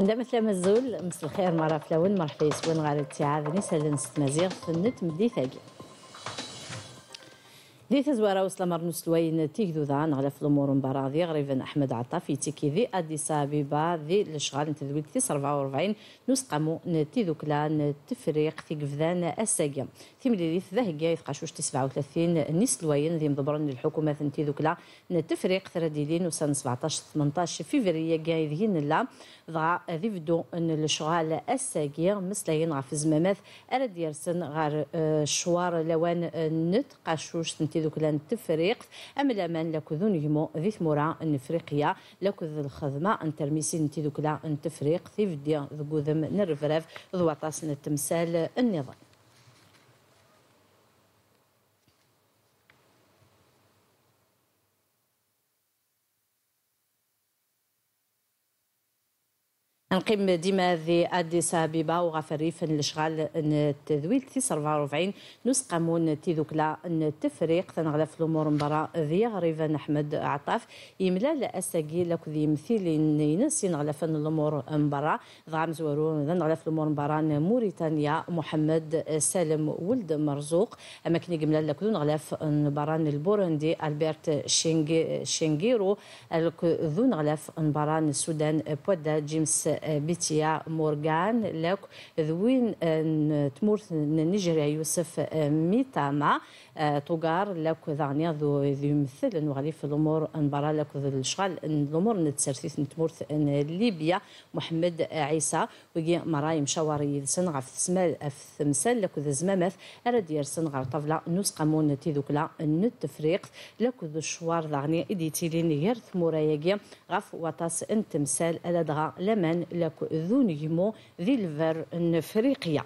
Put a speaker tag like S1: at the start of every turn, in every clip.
S1: عندما مثل مزول مس الخير مرة فلاون مرحبا يسوان غير التعاذ نسأل نستمازيغ في النت مدي ثاقي دي تزوارا وسلام نسلوين تيكدو ذا نغلف الأمور مباراضي غريبا احمد عطا تيكي ذي اديس ابيبا ذي الاشغال نتذويل تيس 44 نسقامو نتيذوكلا نتفريق في قفذان الساقيا ثملي ذي ذهقيا يثقاشوش 37 نسلوين ذي مضبرن الحكومة نتيذوكلا نتفريق ثرديلين وسنة 17 18 فيفريا كاي ذهين لا ضع ذي بدو ان الشغال الساقيا مسلاين غاف زمامات ارد يرسن غار الشوار لوان نتقاشوش نتي دوك التفريق ام الامان لكذون يمو ذي ثمورا نفريقيا لكذ الخدمه ان ترميسي نتي دوك التفريق في فيديو ذو ذم نرفرف ذو التمثال النظام. نقيم ديما ذي اديس ابيبا وغفريف الاشغال التذويل في 44 نسقمون تيذوكلا التفريق تنغلف الأمور مبارا ذي غريفا أحمد عطاف. يملا لاساقي لك ذي مثيل ينس ينغلف الأمور مبارا ضعم زورو نغلف الأمور مبارا موريتانيا. محمد سالم ولد مرزوق. أما كني قملا لك ذو نغلف مبارا البورندي البرت شينغيرو. ذو نغلف مبارا السودان بودا. جيمس بيتيا مورغان لك ذوين تمورث نيجيريا يوسف ميتاما توغار لك ذانيا ذو يمثل نغلي في الأمور نبرا لك الشغال الأمور نتسرثيث نتمورث ليبيا محمد عيسى ويجي مراي مشاوري يدسن غف تسمال ثمسال لك ذا زمامث ارد يرسن غير طفلة نوس قامون تيذوكلا نتفريق لك ذو الشوار ذاني اديتيلين يرث مورايا غف وطاس انتمسال ألا لمن لك ذو نجمو ذي الفر نفريقيا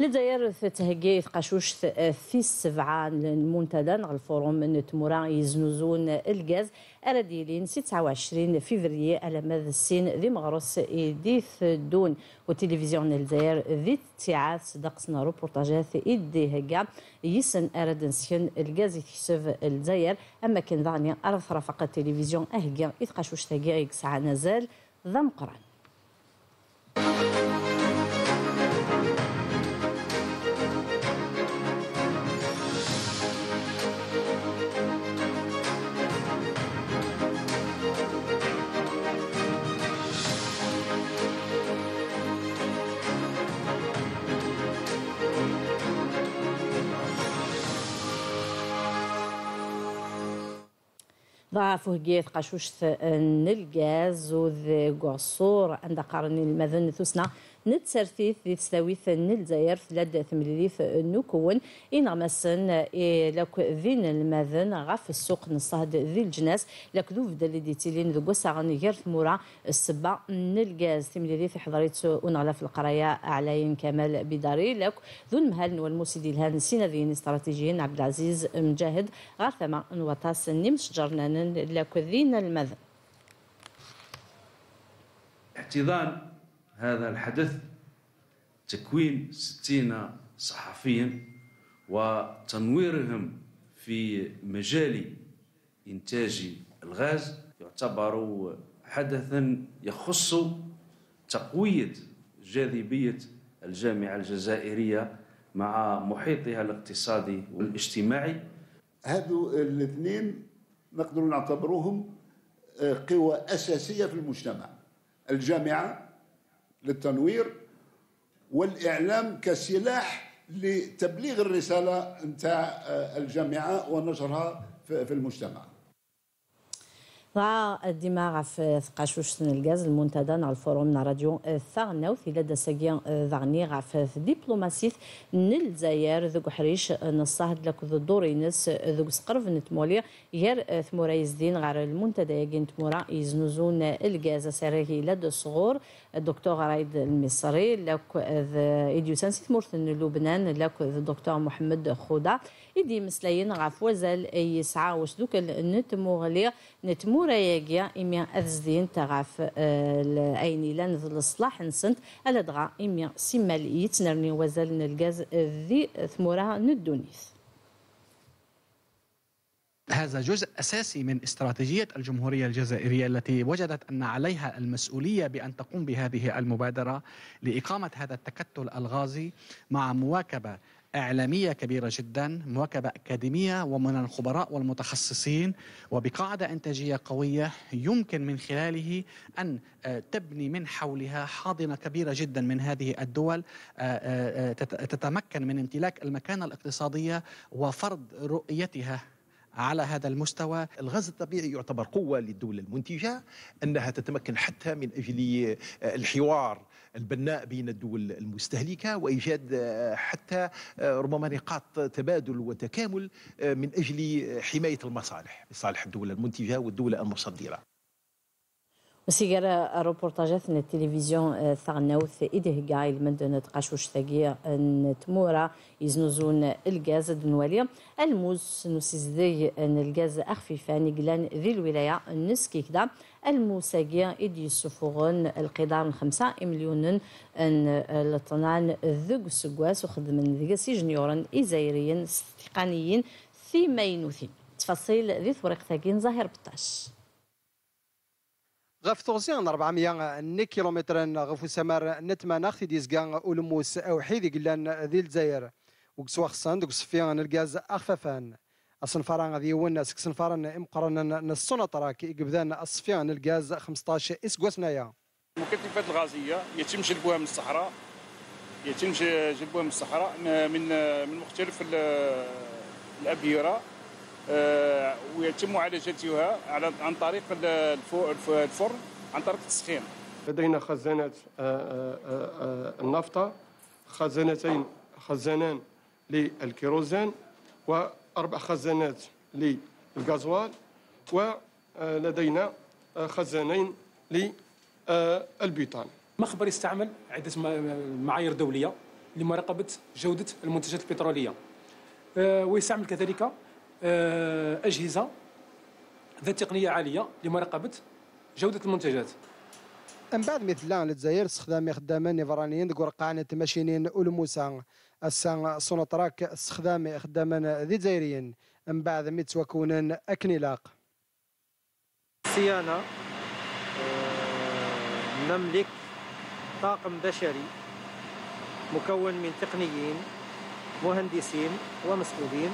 S1: لداير تهجي قاشوش في السبعة المنتدى الفوروم من تمورا يزنوزون الغاز. أرديلين 26 فيفري على ماذا السين ذي مغرس إديث دون وتلفزيون الجزائر ذي تيعات صدقنا روبورتاجات إدي هجا يسن نسكن الغاز يتكسف الجزائر. أما كان ذاني أرث رفقة التلفزيون أهجا إذ قاشوش تهجي ساعة نزال ذا مقران. ضعف هجيت قشوش الغاز وذ قصور عند قرن المذن ثسنا نتسرثيث ذي تساويث الجزائر ثلاثة ثمليث نكون. إن غمسن لك ذين المذن؟ غف السوق نصهد ذي الجناس. لك ذو فدا اللي ديتيلين ذو قصة غير ثمورا السبع الغاز ثمليث حضريت ونغلا في القراية أعلاين كمال بداري. لك ذو المهل والموسيدي الهان سينا ذين استراتيجيين عبد العزيز مجاهد. غير ثما نوطاس نمش جرنان لك ذين المذن؟
S2: احتضان. هذا الحدث تكوين ستين صحفيا وتنويرهم في مجال إنتاج الغاز يعتبر حدثا يخص تقوية جاذبية الجامعة الجزائرية مع محيطها الاقتصادي والاجتماعي.
S3: هذو الاثنين نقدر نعتبروهم قوى أساسية في المجتمع. الجامعة للتنوير والإعلام كسلاح لتبليغ الرسالة نتاع الجامعة ونشرها في المجتمع.
S1: ضع الدماغ في ثقاشوش الغاز المنتدى على الفوروم راديو وفي لدى ساقيا ذغني غاف في دبلوماسية نلزاير ذوك حريش نصاهد لك ذو دورينس ذوك سقرف نتمولي غير ثمورا يزدين غير المنتدى يجين تمورا يزنوزون الغاز ساريه لدى صغور الدكتور رايد المصري لك إديوسان سيثمورث لبنان لك الدكتور محمد خودا. إدي مسلاين غاف وزال يسعى وش دوك نتموغلي نتمورا ياكيا إميا أذزدين تغاف أيني لأن ذو الصلاح نسنت. ألا دغا إميا سيمال يتنرني وزال الغاز ذي ثمورا ندونيث.
S4: هذا جزء أساسي من استراتيجية الجمهورية الجزائرية التي وجدت أن عليها المسؤولية بأن تقوم بهذه المبادرة لإقامة هذا التكتل الغازي مع مواكبة إعلامية كبيرة جدا مواكبة أكاديمية ومن الخبراء والمتخصصين وبقاعدة إنتاجية قوية يمكن من خلاله أن آه، تبني من حولها حاضنة كبيرة جدا من هذه الدول آه، آه، تتمكن من امتلاك المكانة الاقتصادية وفرض رؤيتها على هذا المستوى.
S5: الغاز الطبيعي يعتبر قوة للدولة المنتجة أنها تتمكن حتى من أجل الحوار البناء بين الدول المستهلكة وإيجاد حتى ربما نقاط تبادل وتكامل من أجل حماية المصالح مصالح الدولة المنتجة والدولة المصدرة.
S1: وسيجارة روبورتاجات التلفزيون آه، ثغناوث إيده قايل من دون تقاشوش ثقية تمورا يزنوزون الغاز دنواليا الموز نسيزدي ان الغاز أخفيفان قلان ذي الولاية نسكي كدا الموساقية إدي يسفغون القدار خمسة مليون ان الطنان ذوق سقواس وخدمن ذيك سجنيورا إزايريين تقنيين ثيمينوثين تفاصيل ذي ثوريق ثاقين ظاهر بطاش
S6: غف توزيان 400 كيلومتر غف سمار نتمنى أختي ديزكا أولموس أو حيدي قلان ذي الجزائر. وكسوا خصان دوك سفيان الغاز أخففان. الصنفران غادي يون سك صنفران امقرن السونطراك يقبدان الصفيان الغاز 15 اسكوسنايا
S7: المكثفات الغازية. يتم جلبها من الصحراء. يتم جلبها من الصحراء من من مختلف الأبيرة. ويتم معالجتها عن طريق الفرن عن طريق التسخين.
S8: لدينا خزانات آه، آه، النفط خزانتين خزانان للكيروزين وأربع خزانات للغازوال ولدينا خزانين للبيطان
S9: مخبر يستعمل عدة معايير دولية لمراقبة جودة المنتجات البترولية؟ ويستعمل كذلك آه، أجهزة ذات تقنية عالية لمراقبة جودة المنتجات.
S6: من بعد مثل الجزائر استخدام خداما نيفرانيين ذكر قاعنة ماشينين أولموسا. السان سونوتراك استخدام خداما ذي جزائريين من بعد متوكون أكنيلاق
S10: صيانة آه، نملك طاقم بشري مكون من تقنيين مهندسين ومسؤولين.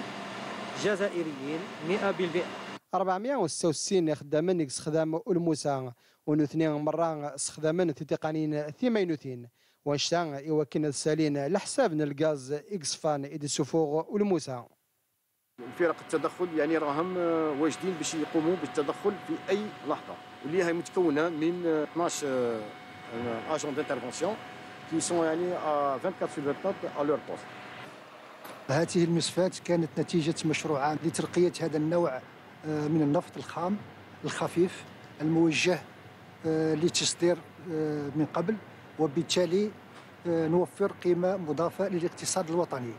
S10: جزائريين 100%
S6: 466 خداما استخدام الموسى ونثنين مرة استخداما تقنين ثمانوثين وانشتا يوكن السالين لحساب الغاز إكس فان ايدي سفوغ والموسى
S11: فرق التدخل يعني راهم واجدين باش يقوموا بالتدخل في أي لحظة واللي هي متكونة من 12 agents d'intervention qui sont يعني 24 sur 24 à leur poste.
S12: هذه المكثفات كانت نتيجة مشروعات لترقية هذا النوع آه، من النفط الخام الخفيف الموجه آه، لتصدير آه، من قبل وبالتالي نوفر قيمة مضافة للاقتصاد الوطني.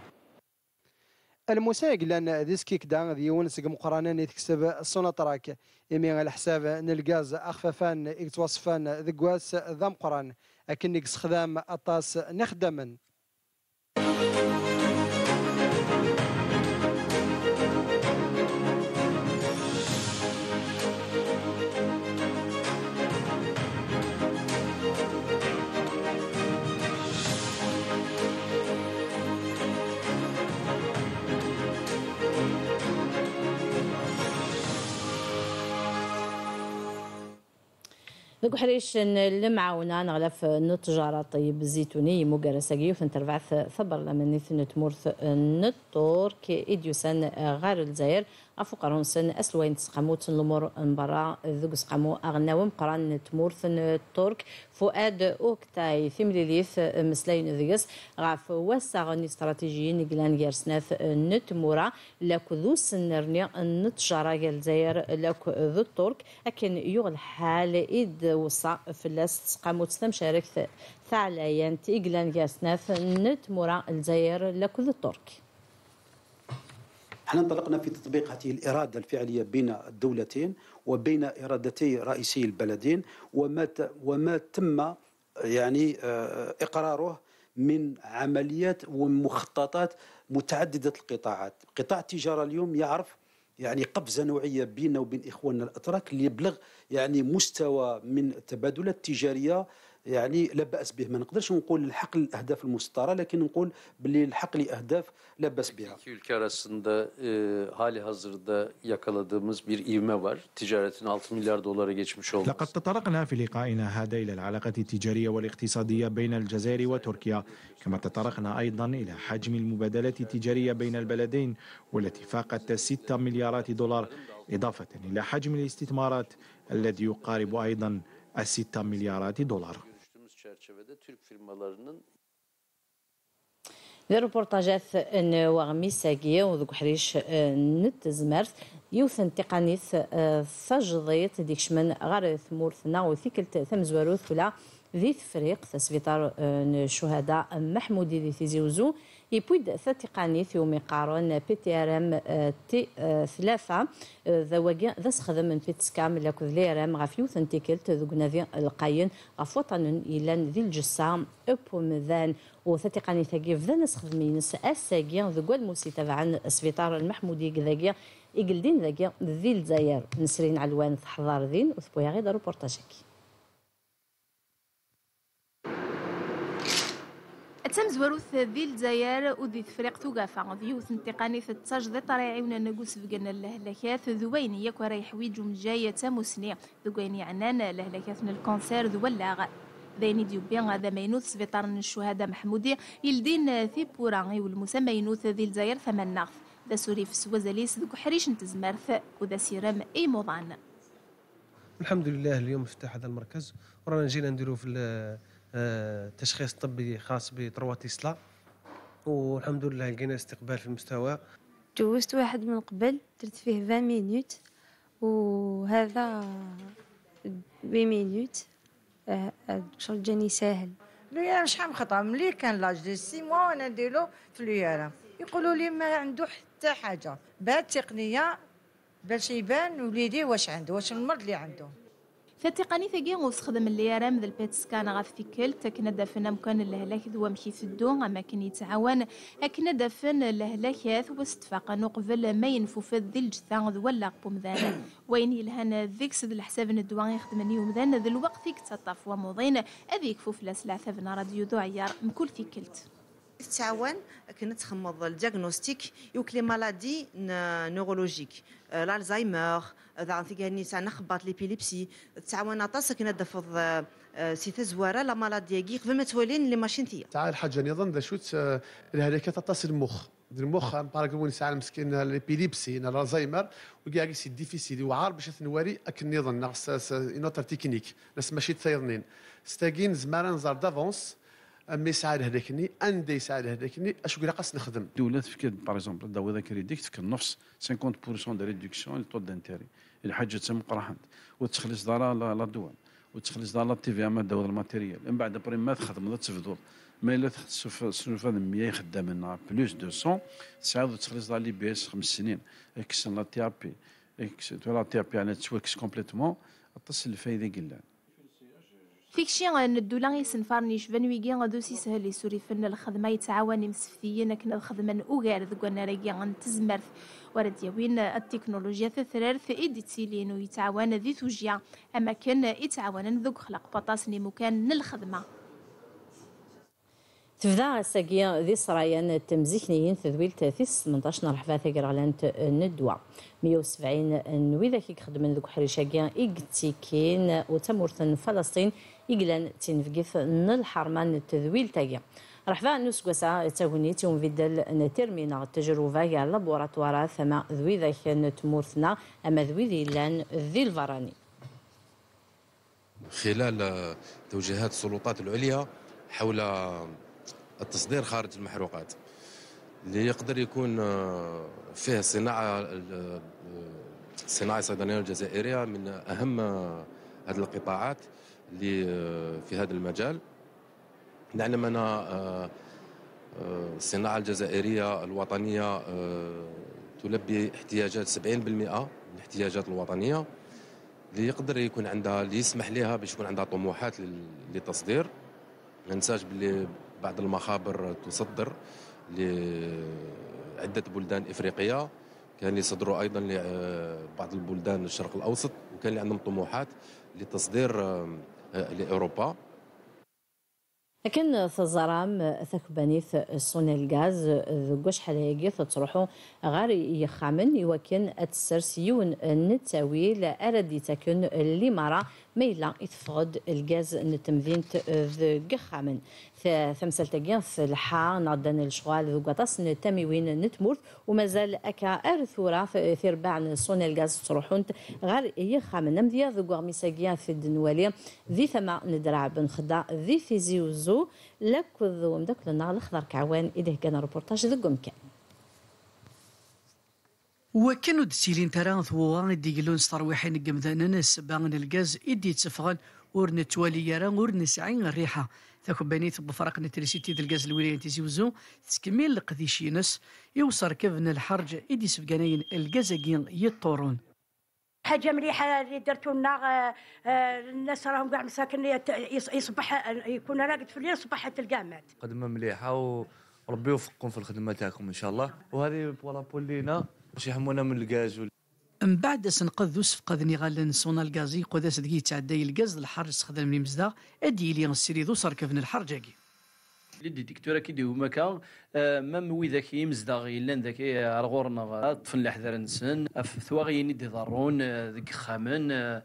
S6: المساق لأن ديسكيك دا ديون سق مقرانا يتكسب السوناتراك يمي على حساب الغاز أخففان يتوصفان ذكواس ذا مقران. أكن خدام اطاس نخدمن.
S1: ذوك حريش المعاونة نغلف نتجارة طيب الزيتوني مقرة ساقيوف انترفعث ثبر لمن نثنة مورث نتور كي إديوسان غير الجزائر. أفقرون سن أسلوين تسقموت الأمور برا ذوق سقمو أغناوم قران تمورث تورك. فؤاد أوكتاي ثمليليث مسلين ذيس غاف وساغني استراتيجيين قلان يرسناث نتمورا. لك ذو سنرني نتجارة الجزائر لك ذو الترك أكن يغ الحال إد وصا فلاس تسقموت تمشارك ثعليان تيقلان يرسناث نتمورا الجزائر لك ذو الترك
S13: إحنا انطلقنا في تطبيق هذه الإرادة الفعلية بين الدولتين وبين إرادتي رئيسي البلدين وما وما تم يعني آه، إقراره من عمليات ومخططات متعددة القطاعات. قطاع التجارة اليوم يعرف يعني قفزة نوعية بيننا وبين إخواننا الأتراك اللي يبلغ يعني مستوى من التبادلات التجاريه يعني لا بأس به ما نقدرش نقول الحق للأهداف المسطرة لكن نقول باللي الحق لأهداف لا بأس بها
S14: İki ülke arasında e, hali hazırda yakaladığımız bir ivme var. Ticaretin 6 milyar dolara geçmiş olması.
S15: لقد تطرقنا في لقائنا هذا إلى العلاقات التجارية والاقتصادية بين الجزائر وتركيا كما تطرقنا أيضا إلى حجم المبادلات التجارية بين البلدين والتي فاقت 6 مليارات دولار إضافة إلى حجم الاستثمارات الذي يقارب أيضا 6 مليارات دولار
S14: çerçevede Türk firmalarının
S1: ذي روبورتاجات ان وغمي ساقية وذوك حريش نت زمرت يوثن تقانيث آه، ثجضيت ديك شمن غار ثمورثنا وثيكلت ثم زواروث ولا ذي فريق تسفيطار الشهداء محمودي ذي تيزيوزو يبويد ثتقانيث يومي قارون بي تي آر إم تي آه، ثلاثة ذا وقع ذا سخدم من بيت سكام لا كذ ار ام غاف يوثن تيكلت ذوك نذي القاين غاف وطن إلان ذي الجسام أبو مذان وثتقاني ثقيف ذا نسخدم ينس أساقيا ذو الموسي تبعا سفيطار المحمودي كذاقيا إقلدين ذاقيا ذي الجزائر نسرين علوان تحضار ذين وثبويا غير روبورتاجاكي
S16: تم زواروث ذي الجزائر وذي تفريق توقافا ذيوث انتقاني في ذي طريعي ونقوس فقنا اللهلكات ذوين يكو راي حويج جاية مسني ذوين عنان لهلكات الكونسير ذو اللاغ ذيني ديو بيان هذا مينوث سبيطار الشهداء محمودي. يلدين ثي بورانغي والمسمى ينوث ذي الجزائر ثمن نغف ذا سوري في سوازاليس ذوك حريش نتزمرث. وذا سيرام إي موضان.
S17: الحمد لله اليوم افتتح هذا المركز. ورانا جينا نديرو في تشخيص طبي خاص ب trois Tesla والحمد لله لقينا استقبال في المستوى.
S18: جوزت واحد من قبل درت فيه 20 minutes وهذا 8 minutes آه، الدكتور جاني ساهل.
S19: l'IRM شحال من خطره ملي كان l'âge de six mois وأنا نديرو في l'IRM يقولوا لي ما عنده حتى حاجة. بهاد التقنية باش يبان وليدي واش عنده واش المرض اللي عنده.
S16: فتقني ثقي وسخدم اللي رام ذا البيت سكان غاف فيكل تكنا دفن مكان الهلاك ذو مشي ثدو أما كان يتعاون. اكنا دفن الهلاك واستفاق. نقبل ما ينفوف ذي الجثة ذو اللقب مذان. وين يلهن ذيكس ذي الحساب الدوان يخدم يوم ذان ذي الوقت ذيك تطاف ومضين. أذيك فوف لاسلع ثبنا راديو ذو عيار. مكل فيكلت
S20: تتعاون كنا تخمض الدياغنوستيك يوك لي مالادي نورولوجيك. الالزايمر ذا ثيغاني تاع نخبط ليبيليبسي. تعاون اطاس كنا دفض سي تزواره لا مالادي كي قبل ما تولين لي ماشين ثيا
S21: تاع الحاجة نظن ذا شوت الهلاكات اطاس المخ. المخ باراغمون ساعة مسكين ليبيليبسي الالزايمر وكاع سي ديفيسيل وعار باش تنواري اكن نظن ناقص اون تكنيك. ناس ماشي تصيرنين ستاكين زمارا نزار دافونس. اما يساعد هذاكني عندي يساعد هذاكني اش قلنا خاص نخدم.
S2: الدولة تفكر باغ اكزومبل الدواء ذاك كريديك تفكر نفس 50% دو ريدكسيون لو دانتيري الحاجة تم قرحنت وتخلص دار لا دوان وتخلص دار لا تي في ام الدواء الماتيريال. من بعد بري ما تخدم تفضل. ما إلا شوف هذا 100 خدامين بلوس دو 100 تسعود تخلص دار لي بي إس خمس سنين. إكس لا تي ا بي. إكس لا تي ا بي على توكس كومبليتومون تصل الفايدة قلال
S16: فيكشي ان الدولا يسنفارني شفن ويجي غادو سهل يسوري فن الخدمة يتعاون مسفيين كنا الخدمة اوغار ذوك أنا راكي غنتزمرت ورد يوين. التكنولوجيا تثرر ايديتيلين ويتعاون ذي توجيا. أما كان يتعاون ذوك خلق بطاسني مكان الخدمه
S1: تبدا ساقيا ذي سرايان تمزيكنيين تذويل تاثيس 18 رحفة ثقر على ندوة. 170 نوي كي خدمن ذوك حريشاكيا إيكتيكين وتمورثن فلسطين إقلان تنفقف الحرمان التذويل تاقيا رحفة نسكوسا تاغوني تيوم فيدل نترمينا التجربة يا لابوراتوارا ثم ذوي ذاك نتمورثنا أما ذوي ذي لأن ذي الفراني.
S22: خلال توجيهات السلطات العليا حول التصدير خارج المحروقات اللي يقدر يكون آه، فيه صناعة الصناعة الصيدلية الجزائرية من أهم هذه القطاعات اللي آه، في هذا المجال. نعلم أن آه، الصناعة الجزائرية الوطنية تلبي احتياجات 70% من الاحتياجات الوطنية اللي يقدر يكون عندها اللي يسمح لها باش يكون عندها طموحات للتصدير. ما ننساش باللي بعض المخابر تصدر لعدة بلدان إفريقية. كان يصدروا أيضا لبعض البلدان الشرق الأوسط وكان عندهم طموحات لتصدير آه، لأوروبا.
S1: لكن ثزرام ثكبانيث صون الغاز ذوش حلايقي تروحو غار يخامن يوكن اتسرسيون نتاويل اردي تكن اللي مرا ميلا يتفقد الغاز نتمذين ذو خامن ثمثل تاقيا الحا نعدن الشغال ذو قطاس نتامي وين نتمورت ومازال أكا ارثورا في رباع صون الغاز تروحون غار يخامن. نمذيا ذو قرميساقيا في الدنوالي ذي ثما ندرع بن خدا ذي في زيوزو لك ذو مدك لنا الخضر كعوان إذا كان روبورتاج ذو كان.
S23: وكانوا دسيلين ترى ثوان ديقلون سترويحين قمذان بان الغاز إدي تفغن ور نتوالي يرى ور نسعين الريحة. ثاكو بانيت بفرق نتريسيتي ديال الغاز الولاية تيزيوزو تكمل القديشينس يوصر كفن الحرج إدي سفقانين الغازاكين يطورون.
S24: حاجة مليحة اللي درتوا لنا آه، آه، الناس راهم كاع مساكن يصبح يكون راقد في الليل يصبح تلقاه مات
S25: خدمة مليحة وربي يوفقكم في الخدمه تاعكم إن شاء الله. وهذه بولا بولينا باش يحمونا من الغاز
S23: من بعد سنقذ صفقة غالن سونا الغازي قد سدقي تعدي الغاز الحر استخدام المزدا أدي لي نسيري ذو صركفن الحر جاكي
S26: لي ديو مكا آه، مام وي ذاك يمزدا لأن ذاك رغورنا طفن الاحذار نسن ثواغيني دي ضرون آه، ذيك خامن آه،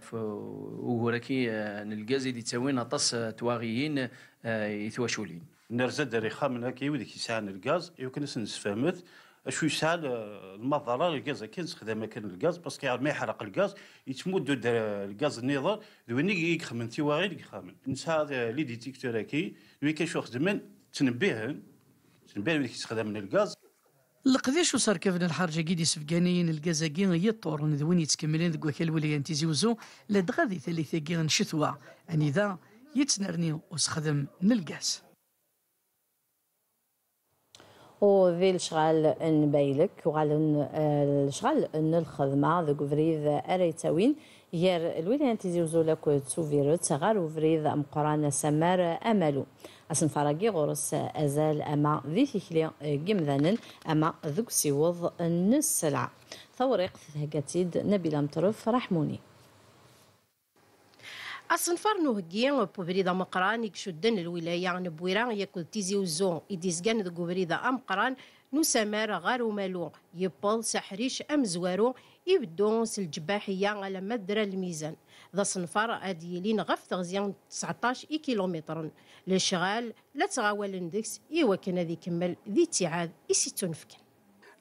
S26: وراكي الغاز اللي تساوين اطاس تواغيين يتواشولين
S27: نرزد ري خامن هكي وديك يسعان الغاز يمكن نسفهمت شو يسال المضره الغاز كي نستخدم كان الغاز باسكو ما يحرق الغاز يتمد الغاز النظر ذوي يخمن تيواغي يخمن نسا لي ديتيكتور كي وي كيشو خدمن تنبيهن تنبيه اللي يستخدم من الغاز.
S23: لقداش وصار كيفن الحرجة كيدي سفقانيين الكازاكين يطورن ذوين يتكملين ذكوا كالوليان تيزيوزو لدغادي ثلاثة شتوى أني ذا يتنرني وسخدم نلقاس
S1: وذي الشغال نبايلك وغال الشغال الخدمة ذو فريد أريتاوين ير الولاية تيزيوزو لك تسوفيروت غار وفريد أمقران سمار أملو أسن فراغي غورس أزال أما ذي تيكلي جمذانن أما ذوك سيوض النسلع ثوريق ثهقاتيد نبيل مطرف رحموني.
S28: الصنفار نوهجي بوبريدا مقران يكشدن الولاية نبويران ياكل تيزي وزون إديزغان ذو بوبريدا أمقران نسمار غارو مالو يبول سحريش أم زوارو. يبدو الجباحية على مدر الميزان. ذا صنفار أديلين غف تغزيان 19 كيلومتر. للشغال لا تغاول اندكس إيوا كان ذي كمل ذي اتعاد إسيتون فكن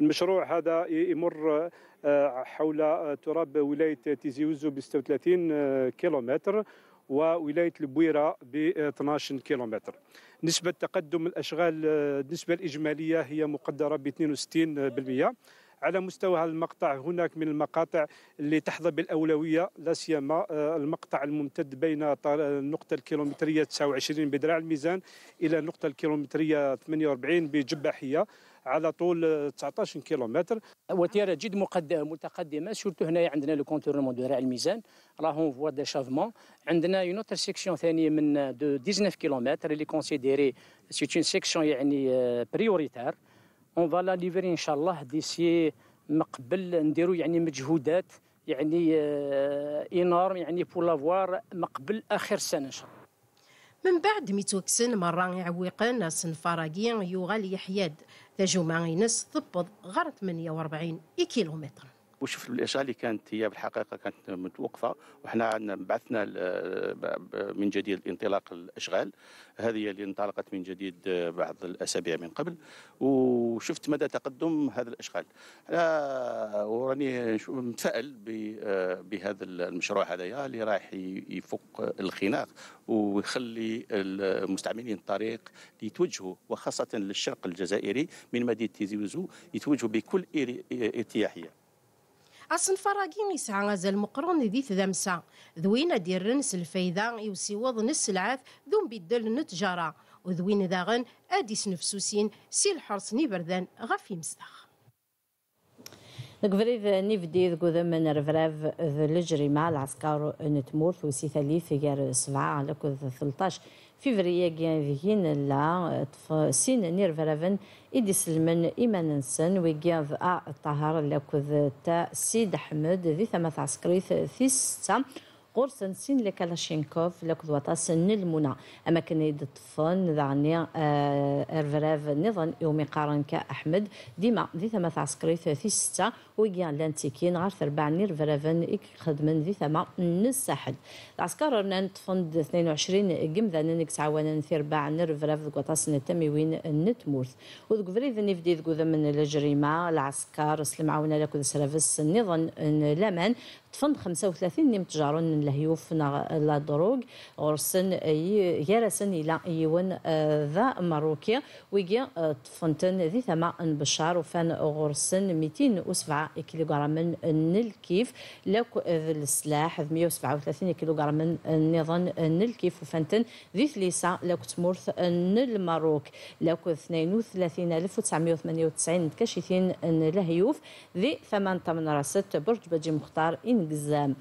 S29: المشروع هذا يمر آه، حول آه، تراب ولاية تيزي وزو ب 36 آه، كيلومتر وولاية البويرة ب 12 كيلومتر. نسبة تقدم الأشغال النسبة الإجمالية هي مقدرة ب 62% على مستوى هذا المقطع هناك من المقاطع اللي تحظى بالأولوية لا سيما المقطع الممتد بين النقطة الكيلومترية 29 بدراع الميزان إلى النقطة الكيلومترية 48 بجباحية على طول 19 كيلومتر.
S30: وتيره جد متقدمة. surtout هنايا عندنا le contournement de ذراع الميزان راه en voie d'achèvement عندنا une autre section ثانية من de 19 كيلومتر اللي considérée c'est une section يعني prioritaire on va la livrer ان شاء الله d'ici مقبل نديروا يعني مجهودات يعني énormes يعني pour l'avoir مقبل اخر السنة ان شاء الله
S28: من بعد ميتوكسن مرة يعوقن سنفاراكي يوغال يحياد تجمع ينس ضبط غير 48 كيلومتر
S27: وشوف الاشغال اللي كانت هي بالحقيقة كانت متوقفة وحنا بعثنا من جديد انطلاق الأشغال. هذه اللي انطلقت من جديد بعض الأسابيع من قبل وشفت مدى تقدم هذا الأشغال. وراني متفائل بهذا المشروع هذايا اللي راح يفك الخناق ويخلي المستعملين الطريق يتوجهوا وخاصة للشرق الجزائري من مدينة تيزي وزو يتوجهوا بكل إرتياحية.
S28: أصنفراكي يسعى غزال مقرون ذي ثدامسا ذوين ديرن الفايدة يوسيوض نسلعات ذو بدل نتجارة. وذوين ذاغن أديس نفسوسين سي الحرص نيبردان غفي مصداخ
S1: نقفريذ نيفدي ذو ذم نرفراف ذو الجريمة العسكر نتمورث وسي ثالث غير سبعة لكو 13 فيفري كين لا سين نير فرافن إدي سلمن إيمان نسن ويجيض أ الطهر لكذ تا سيد أحمد ذي ثمث عسكريث في ستة قرص سين لكالاشينكوف لكذ وطاس المنى. أما كان يدطفن ذعني ارفراف نظن يومي قارن كأحمد ديما ذي ثمث عسكريث في ستة ويجيان لانتيكين غار ثربع نير فرافن إك خدمن ذي ثما نساحل العسكر رنان تفند 22 قمذا ننك تعاونا في ربع نير فراف قطاس نتميوين نتمورث وذك فريد نفدي ذكو من الجريمة العسكر سلم عاونا لكو سرافس نظن لمن. تفند 35 نيم تجارون لهيوف لا دروغ. غرسن يارسن إلى يون ذا مروكي ويجي تفنتن ذي ثما بشار وفان غرسن 207 كيلوغرام من الكيف لك السلاح 137 كيلوغرام من النظام الكيف وفانتن ذي ثليسة لك تمورث المروك لك 32998 كشيثين لهيوف ذي ثمان راسات برج بجي مختار جمز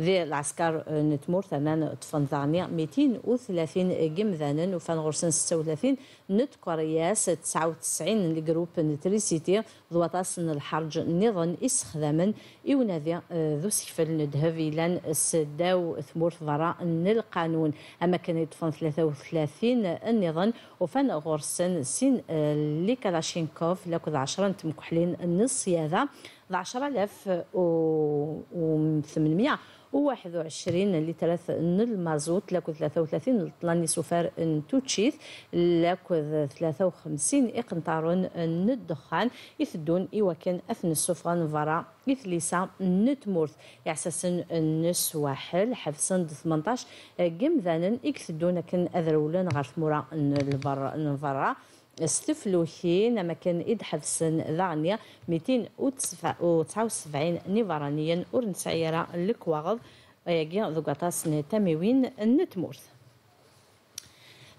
S1: ذي العسكر نتمور ثمان تفنضاني 230 جمذان وفان غرسن 36 نت كورياس وتسعين لجروب نتريسيتي ضواطاس الحرج نظن إسخذامن إيونا ذي آه، ذو سيفل ندهب إلى السداو ثمور ضراء القانون أما كان يطفن 33 النظن وفان غرسن سين آه، لكلاشينكوف لكود عشرة تمكحلين النصيادة 12821 ل 3 من المازوت لاكو 33 لطلاني سفار توتشيت لاكو 53 إقنطارون الدخان يثدون إوكان أثن السفران فرا يثليسا نتمورث. يعسسن النس واحل حفصن 18 جمذانا يكثدون كن أذرولن غرف غير ثمورا الفرا استفلوحين ما كان إدحف سن ذعنيا 279 نيفرانيا ورنسعيرا لكواغض ويجي ذقطاس نتاميوين نتمورث.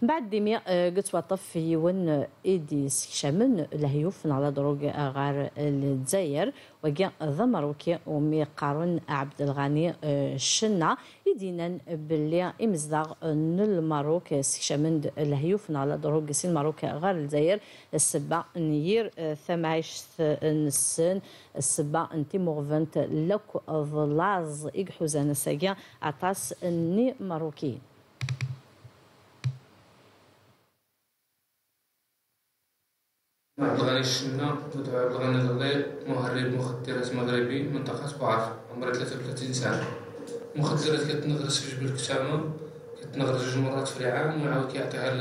S1: بعد ديمي قلت وطف في ون إيدي سكشامن لهيوف على دروج غار الجزائر. وجا ضمروكي ومي قارن عبد الغني الشنا يدينا باللي إمزداغ الماروك سكشامن لهيوف على دروج سين ماروك غار الجزائر. السبع نير ثمايش نسن. السبع انتي مغفنت لك ظلاز إجحوزان ساقيا عطاس ني ماروكيين
S31: عبد الغني الشنا مدعو عبد الغني الغليل مهرب مخدرات مغربي منطقة بوعر عمري 33 سنة مخدرات كتنغرس في جبل كتامة كتنغرس جوج مرات في العام وعاود كيعطيها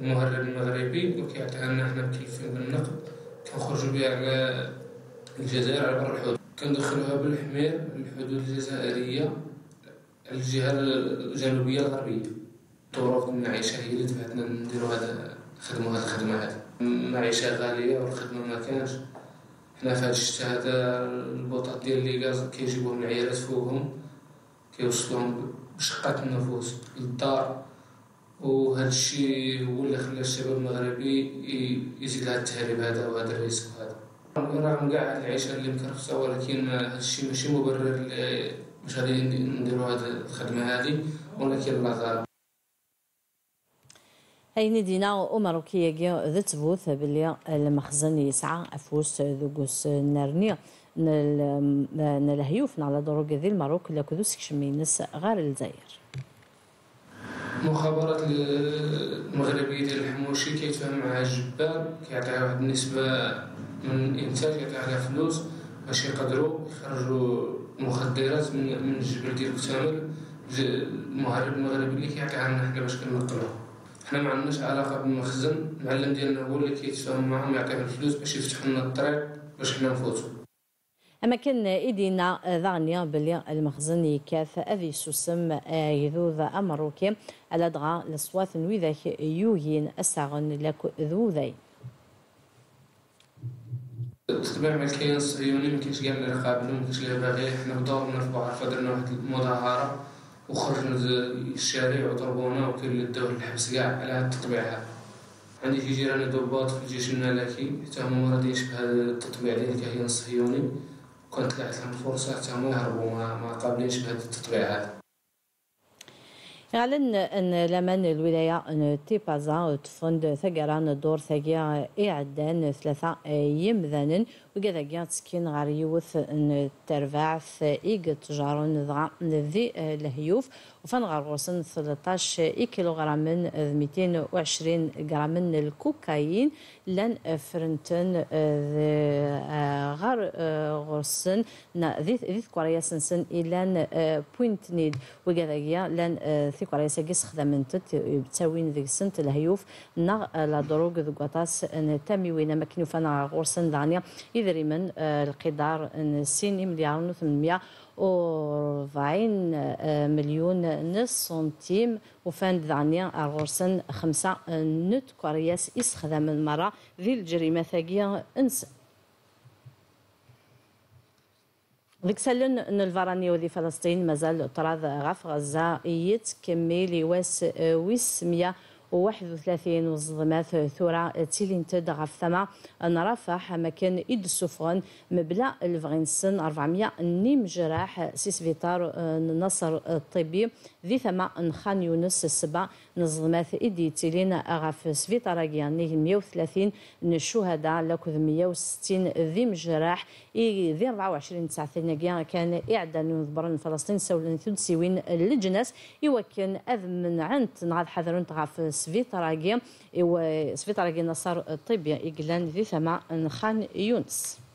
S31: المهرب المغربي وكيعطيها لنا حنا مكلفين بالنقد كنخرجو بها على الجزائر على بر الحدود كندخلوها بالحمير للحدود الجزائرية الجهة الجنوبية الغربية الظروف المعيشة هي اللي دفعتنا نديرو هذا نخدمو هاد الخدمة هادي المعيشة غالية والخدمة ما كانش حنا في هاد الشتا هذا البوطات ديال لي غاز كيجيبوهم العيالات فوقهم كيوصلوهم بشقات النفوس للدار وهذا الشيء هو اللي خلى الشباب المغربي يزيد هذا التهريب هذا وهذا الريسك هذا رغم كاع العيشة اللي مكرفسة ولكن هذا الشيء ماشي مبرر باش غادي نديرو هذه الخدمة هذه ولكن الله غالب
S1: أين دينا أمروكية جي ذات بوث باللي المخزن يسعى أفوس ذوقوس نرني. نلهيوف على دروج ذي المروك لكذوس كشمينس غير الجزائر
S31: المخابرات المغربية ديال الحموشي كيتفاهم مع الجبار كيعطيها واحد النسبة من الإنتاج كيعطيها عليها فلوس باش يقدروا يخرجوا المخدرات من من الجبل ديال كتامل المهرب المغربي اللي كيعطيها لنا حنا باش كنقلوها حنا ما عندناش علاقة بالمخزن المعلم ديالنا هو اللي كيتفاهم معاهم يعطيهم الفلوس باش يفتح لنا الطريق باش حنا نفوتوا.
S1: أما كان إيدينا ذانيا بلي المخزن يكاث أذي سوسم يذوذ أمروكي على دغا لصواث وذاك يوهين أساغن لك ذوذي.
S31: تتبع مع الكيان الصهيوني ما كاينش كاع اللي قابلو ما كاينش اللي باغي. حنا بدورنا في بعض درنا واحد المظاهرة. وخرجنا للشارع وضربونا وكاين اللي داوه للحبس كاع على التطبيع هذا عندي في جيراني ضباط في الجيش الملكي حتى هما راضيينش بهذا التطبيع ديال الكيان الصهيوني كانت طلعت لهم فرصة حتى هما يهربوا ما قابلينش بهذا التطبيع هذا
S1: يعلن أن لمن الولاية أن تيبازا تفند ثقران دور ثقيا إعدان ثلاثة يمذن وكذا كيا تسكين غار يوث ترفعث إيق تجارون ذي الهيوف. وفان غار غرسن 13 كيلوغرام من 220 غرام من الكوكايين. لن فرنتن غار غرسن ذي ذي كوريا سنسن إلان بوينت نيد وكذا كيا لن ثيك راه ساكيس خدمنت تساوين ذيك سنت الهيوف. نا لا دروغ ذو قطاس تامي وين ما كنو فانا غورسن دانيا يدري القدار سين مليار و 840 مليون نص سنتيم. وفان دانيا غورسن خمسة نت كورياس يسخدم المرة ذي الجريمة ثاقية إنس. ديك سالون ان الفراني ودي فلسطين مازال طراز غاف غزة يتكمل يواس ويس 100 و31 وظلمات ثورة تيلين ثما. نرافح مكان إد السفغن مبلا الفغنسن 400 نيم جراح سيس فيتار النصر الطبي. ذي ثما نخان يونس السبع نظلمات إدي تيلين غف سفيتاراكيا نيه 130 الشهداء لكذ 160 ذي مجراح ذي 24 ساعة ثانية كان إعدان ضبرن فلسطين سولن ثلثي اللجنس يوكن أذ من عند نغاد حذرون تغاف سفيتراكي إو سفيتراكي نصر الطبي إقلان ذي ثما خان يونس.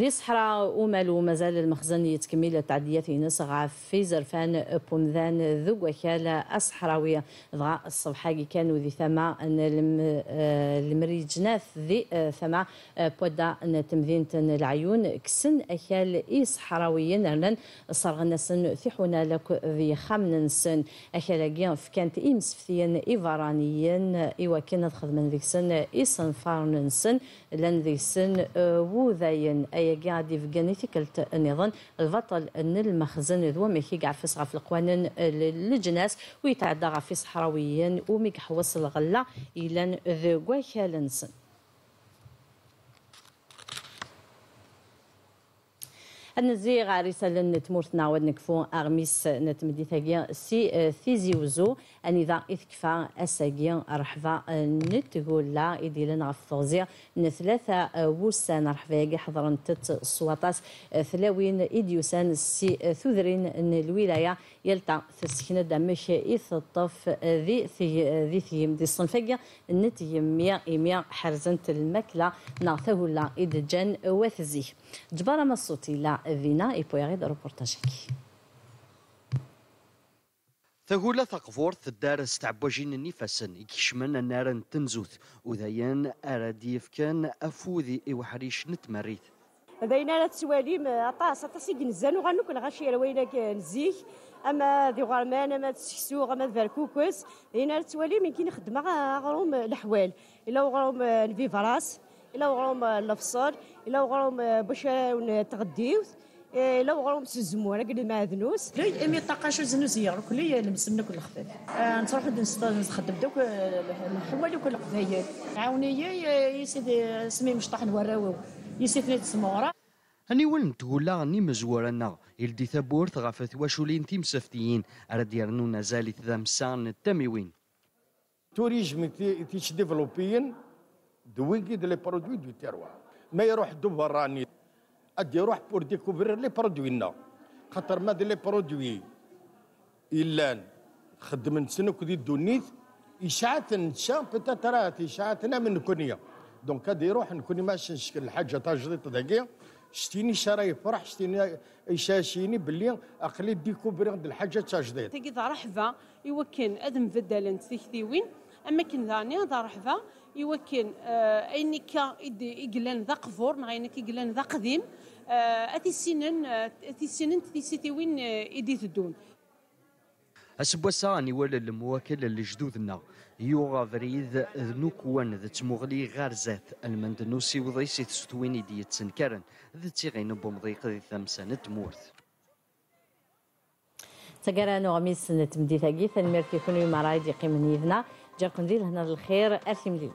S1: ذي صحراء ومالو مازال المخزن يتكمل التعديات نسغ في زرفان بومذان ذو وكالة الصحراوية. ضغاء الصبحاقي كانوا ذي ثما أن المريجناث ذي ثما بودا أن تمذين العيون كسن أكال إي صحراويين أرنان صرغنا سن ثيحونا لك ذي خامن سن. أكال كانت إي مسفتيا إي فارانيين إي وكانت خدمن ذيك سن إي صنفار سن. لأن ذي سن وذاين أي قاعد في تكلت النظام البطل ان المخزن ذو ميكي قاع في صغف القوانين للجناس ويتعدى في صحراويين وميك حوص الغلا إلى ذو كالنسن النزي غاري سالن تمورت نعود نكفو أغميس نتمدي ثاقيا سي ثيزي وزو. أني ذا إثكفا أساقيا رحفا نتقول لا إدي لنا غف نثلاثة وسان رحفا يقي حضرن تت الصواتاس ثلاوين إديوسان سي ثذرين الولاية. يلتا تسكن دمش إث الطف ذي ثي ذي ثيم دي الصنفقة نتيم ميا إميا حرزنت المكلة نعثه لا إدجان وثزيه جبارة مصوتي لا فينا إيبويغيد روبورتاجيكي
S32: ثقولة ثقفور تدار ستعبوجين النفسن يكشمن النار تنزوث. وذيان أراديف كان أفوذي إوحريش نتمريث.
S24: بين لا تسواليم أطاس أطاس ينزان وغنوك الغاشي روينك نزيك. أما ذي غرمان أما تسكسو أما فالكوكوس هنا تسوالي من كي نخدم غروم الأحوال. إلا غروم الفيفراس إلا غروم الافصال إلا غروم باش تغديوث إلا سزمو أنا قلت مع ذنوس
S33: لي أمي طاقاش زنوس يا كل لمسنا كل خفاف نروح نخدم دوك الحوال وكل قضايا عاوني يا سيدي سمي مشطح نوراو يسيثني تسمورا
S32: هني ولن تقول لا غني مزورنا يلدي ثبورت واشولين تيم سفتيين. رد يرنونا زالي ذا مسان التميوين
S34: توريجم تيش ديفلوبيين دي لي برودوي دو تيروا ما يروح دو براني ادي يروح بور ديكوفرير لي برودوينا خاطر ما لي برودوي إلان خدمن سنك دي دونيث إشاعة نشا بتاترات إشاعتنا من كونيا دونك هذا يروح نكون ماشي نشكل تاع جديد ذاكيا شتيني شراي فرح شتيني يشاشيني باللي اقلي ديكوبري عند الحاجة تاع جديد
S35: تيجي ذا رحفه يوكن آدم بدلن تيكثيوين اما كن ذاني ذا رحفه يوكن آه أينك يقلن ذا قفور نغينك يقلن ذا قديم آه أتي سنن أتي سنن تي سيتيوين ايدي تدون.
S32: اسبوساني ولا المواكل اللي جدودنا. يوغا فريد نوكوان ذا تمغلي غار ذات المندنوسي وضيسي تستويني دي تسنكرن ذا تيغين بمضيق ذي ثمسان تمورث
S1: تقرأ نغميس نتمدي ثقيث الميركي كوني مرايد يقيم نيذنا جاكم ديل هنا الخير ألف مليون